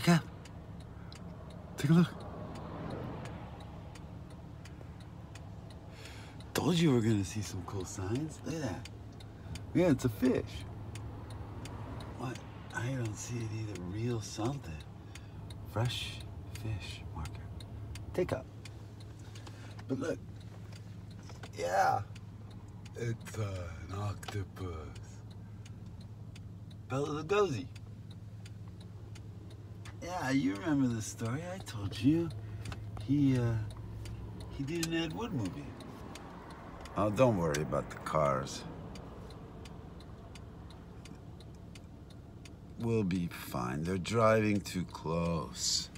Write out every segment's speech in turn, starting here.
Take a look. Told you we are gonna see some cool signs. Look at that. Yeah, it's a fish. What? I don't see it either. Real something. Fresh fish marker. Take up. But look. Yeah. It's uh, an octopus. Bela Lugosi. Yeah, you remember the story I told you. He, uh, he did an Ed Wood movie. Oh, don't worry about the cars. We'll be fine. They're driving too close.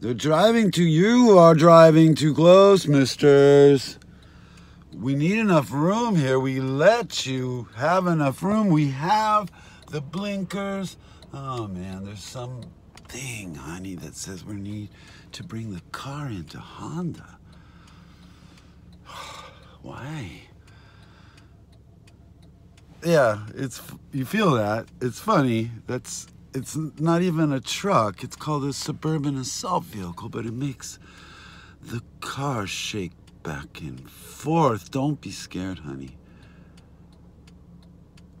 They're driving too. You are driving too close, misters. We need enough room here. We let you have enough room. We have the blinkers. Oh man, there's some thing, honey, that says we need to bring the car into Honda. Why? Yeah, it's you feel that. It's funny. That's it's not even a truck. It's called a suburban assault vehicle, but it makes the car shake back and forth. Don't be scared, honey.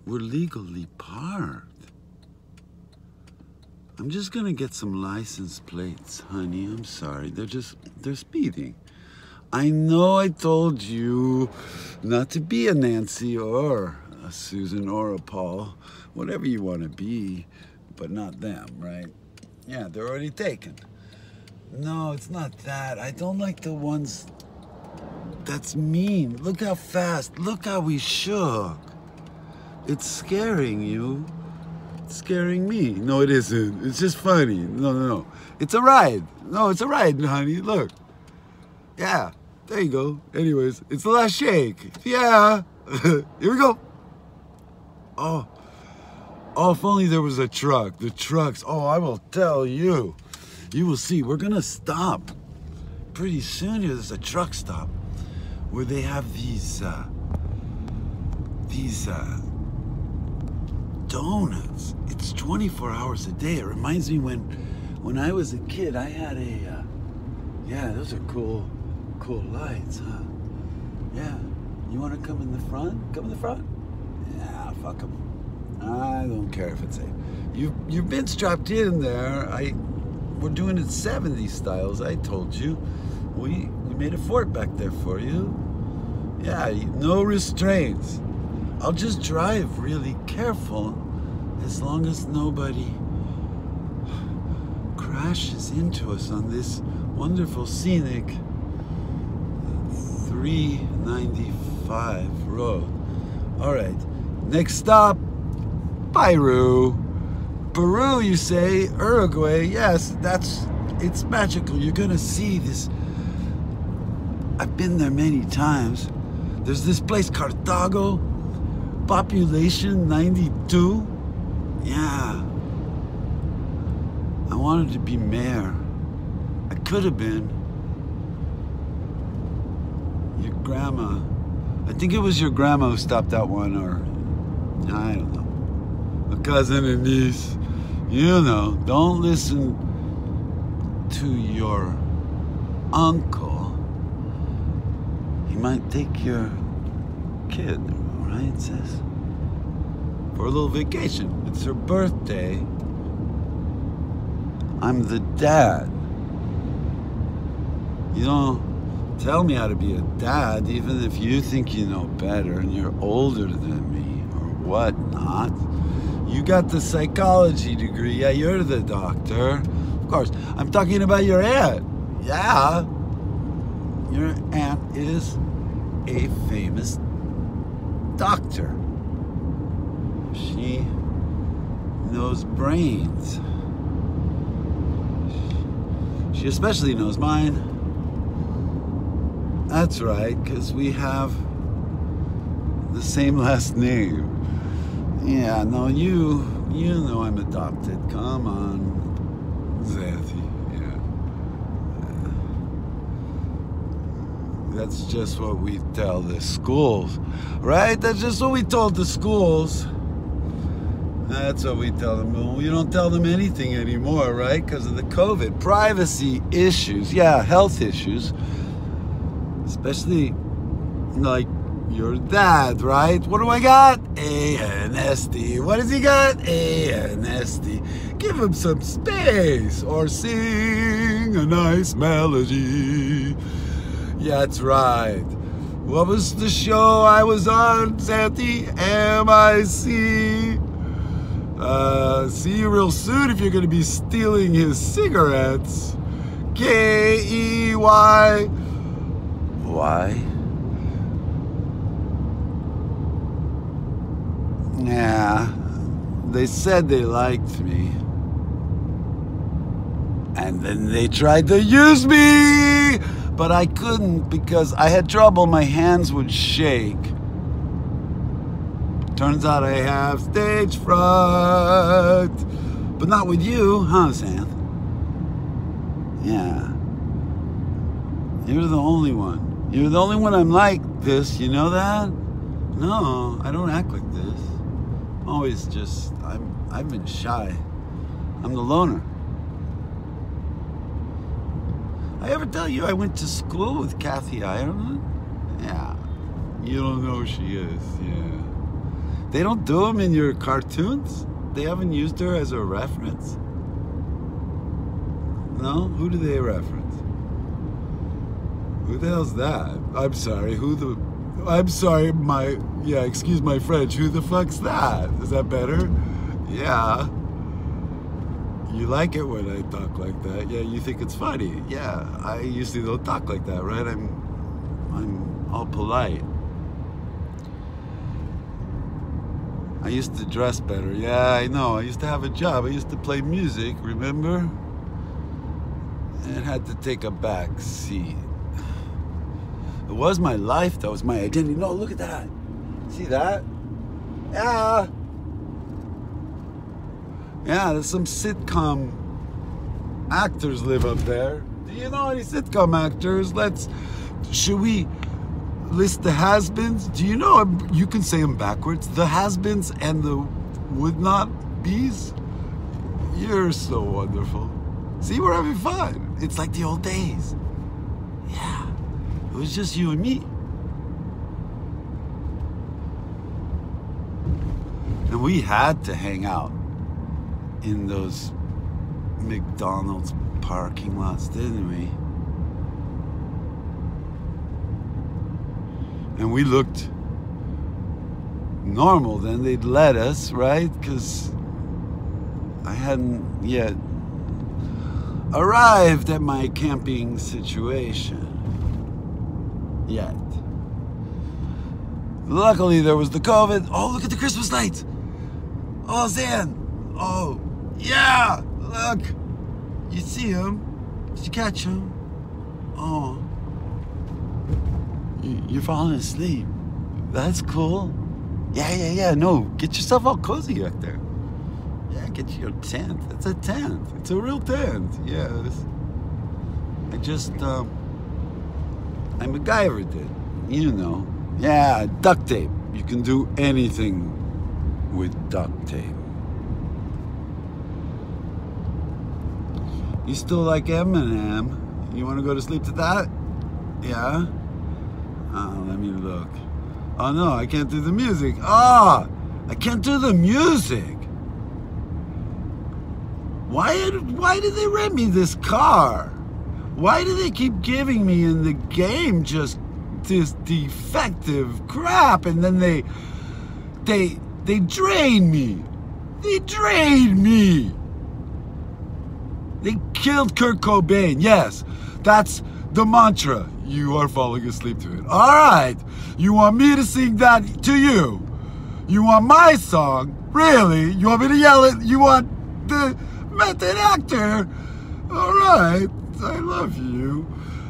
We're legally parked. I'm just gonna get some license plates, honey. I'm sorry. They're just, they're speeding. I know I told you not to be a Nancy or a Susan or a Paul, whatever you want to be, but not them, right? Yeah, they're already taken. No, it's not that. I don't like the ones that's mean. Look how fast. Look how we shook. It's scaring you scaring me. No, it isn't. It's just funny. No, no, no. It's a ride. No, it's a ride, honey. Look. Yeah. There you go. Anyways, it's the last shake. Yeah. Here we go. Oh. Oh, if only there was a truck. The trucks. Oh, I will tell you. You will see. We're going to stop. Pretty soon there's a truck stop where they have these, uh, these, uh, donuts. It's 24 hours a day. It reminds me when when I was a kid, I had a, uh, yeah, those are cool, cool lights, huh? Yeah. You want to come in the front? Come in the front? Yeah, fuck them. I don't care if it's safe. You, you've been strapped in there. I, we're doing it 70 styles, I told you. We, we made a fort back there for you. Yeah, no restraints. I'll just drive really careful as long as nobody crashes into us on this wonderful scenic 395 road. All right, next stop, Peru. Peru, you say, Uruguay, yes, that's, it's magical. You're gonna see this. I've been there many times. There's this place, Cartago, population 92. Yeah. I wanted to be mayor. I could have been. Your grandma. I think it was your grandma who stopped that one, or I don't know. A cousin and niece. You know, don't listen to your uncle. He might take your kid For a little vacation. It's her birthday. I'm the dad. You don't tell me how to be a dad, even if you think you know better and you're older than me or whatnot. You got the psychology degree. Yeah, you're the doctor. Of course, I'm talking about your aunt. Yeah. Your aunt is a famous doctor. She knows brains. She especially knows mine. That's right, because we have the same last name. Yeah, no, you you know I'm adopted. Come on, Zathy. That's just what we tell the schools, right? That's just what we told the schools. That's what we tell them. We don't tell them anything anymore, right? Because of the COVID. Privacy issues. Yeah, health issues. Especially like your dad, right? What do I got? ANSD. What has he got? ANSD. Give him some space or sing a nice melody. Yeah, that's right. What was the show I was on, Santi? MIC. Uh, see you real soon if you're going to be stealing his cigarettes. K E Y. Why? Yeah, they said they liked me. And then they tried to use me, but I couldn't because I had trouble. My hands would shake. Turns out I have stage fright. But not with you, huh, Sam? Yeah. You're the only one. You're the only one I'm like this, you know that? No, I don't act like this. I'm always just I'm I've been shy. I'm the loner. I ever tell you I went to school with Kathy Ireland? Yeah. You don't know who she is, yeah. They don't do them in your cartoons? They haven't used her as a reference? No? Who do they reference? Who the hell's that? I'm sorry, who the... I'm sorry, my... Yeah, excuse my French. Who the fuck's that? Is that better? Yeah. You like it when I talk like that. Yeah, you think it's funny. Yeah, I usually don't talk like that, right? I'm... I'm all polite. I used to dress better. Yeah, I know. I used to have a job. I used to play music, remember? And had to take a back seat. It was my life. It was my identity. No, look at that. See that? Yeah. Yeah, there's some sitcom actors live up there. Do you know any sitcom actors? Let's. Should we list the has-beens. Do you know you can say them backwards? The has-beens and the would not bees. You're so wonderful. See, we're having fun. It's like the old days. Yeah, it was just you and me. And we had to hang out in those McDonald's parking lots, didn't we? and we looked normal, then they'd let us, right? Because I hadn't yet arrived at my camping situation yet. Luckily, there was the COVID. Oh, look at the Christmas lights. Oh, Zan. Oh, yeah. Look. You see him? Did you catch him? Oh. You're falling asleep. That's cool. Yeah, yeah, yeah. No, get yourself all cozy back there. Yeah, get your tent. It's a tent. It's a real tent. Yes. I just, um, I MacGyvered it. You know. Yeah, duct tape. You can do anything with duct tape. You still like Eminem? You want to go to sleep to that? Yeah? Oh, let me look. Oh no, I can't do the music. Ah, oh, I can't do the music. Why, why did they rent me this car? Why do they keep giving me in the game just this defective crap and then they, they, they drain me. They drain me. Killed Kurt Cobain. Yes, that's the mantra. You are falling asleep to it. All right. You want me to sing that to you? You want my song? Really? You want me to yell it? You want the method actor? All right. I love you.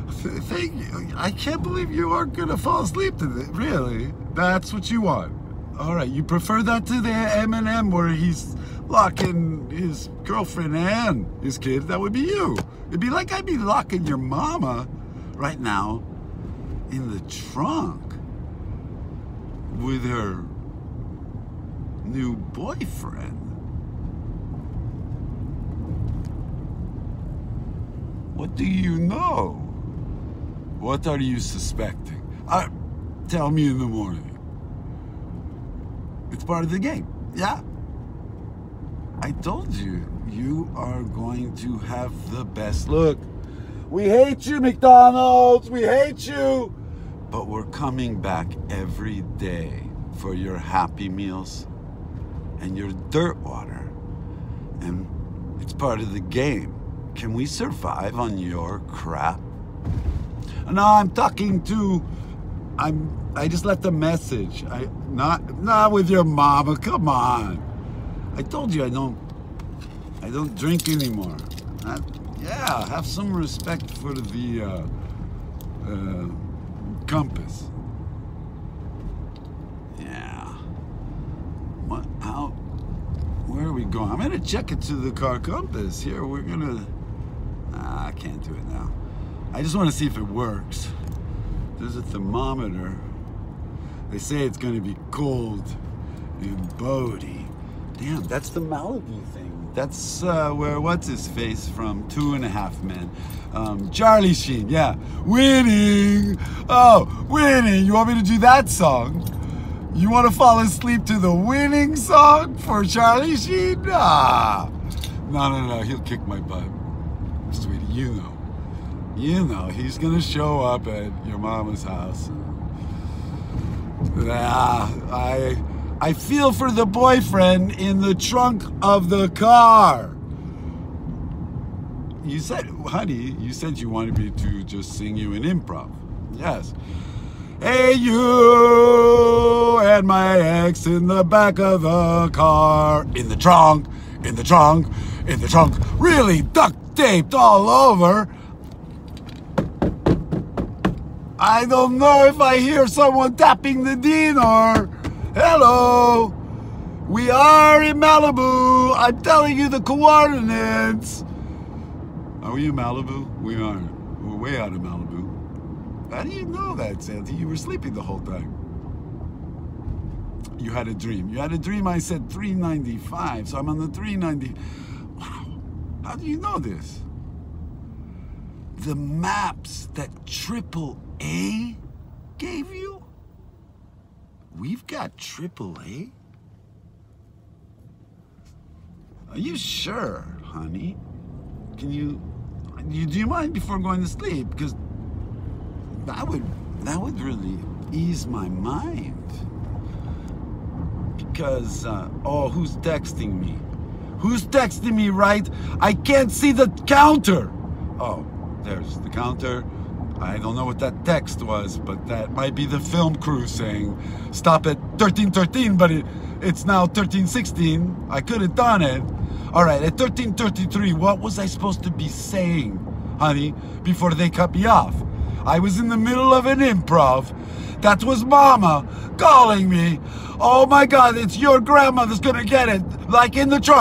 Thank you. I can't believe you aren't going to fall asleep to it. Really? That's what you want. All right. You prefer that to the Eminem where he's locking his girlfriend and his kids, that would be you. It'd be like I'd be locking your mama right now in the trunk with her new boyfriend. What do you know? What are you suspecting? Uh, tell me in the morning. It's part of the game, yeah? I told you, you are going to have the best look. We hate you, McDonald's. We hate you. But we're coming back every day for your Happy Meals and your dirt water. And it's part of the game. Can we survive on your crap? No, I'm talking to. I'm. I just left a message. I not not with your mama. Come on. I told you I don't. I don't drink anymore. I, yeah, have some respect for the uh, uh, compass. Yeah. What? How? Where are we going? I'm gonna check it to the car compass. Here, we're gonna. I can't do it now. I just want to see if it works. There's a thermometer. They say it's gonna be cold in Bodie. Damn, that's the Malibu thing. That's uh, where what's his face from Two and a Half Men, um, Charlie Sheen. Yeah, winning. Oh, winning. You want me to do that song? You want to fall asleep to the winning song for Charlie Sheen? Ah, no, no, no. He'll kick my butt, sweetie. You know, you know. He's gonna show up at your mama's house. Yeah, I. I feel for the boyfriend in the trunk of the car. You said, honey, you said you wanted me to just sing you an improv. Yes. Hey, you and my ex in the back of the car, in the trunk, in the trunk, in the trunk, really duct taped all over. I don't know if I hear someone tapping the or. Hello! We are in Malibu! I'm telling you the coordinates! Are we in Malibu? We aren't. We're way out of Malibu. How do you know that, Santi? You were sleeping the whole time. You had a dream. You had a dream I said 395, so I'm on the 390. Wow. How do you know this? The maps that Triple A gave you? We've got AAA? Are you sure, honey? Can you, you do you mind before going to sleep? Because that would that would really ease my mind. Because uh, oh, who's texting me? Who's texting me? Right? I can't see the counter. Oh, there's the counter. I don't know what that text was, but that might be the film crew saying, stop at 1313, but it, it's now 1316. I could have done it. All right, at 1333, what was I supposed to be saying, honey, before they cut me off? I was in the middle of an improv. That was Mama calling me. Oh my God, it's your grandmother's gonna get it, like in the truck.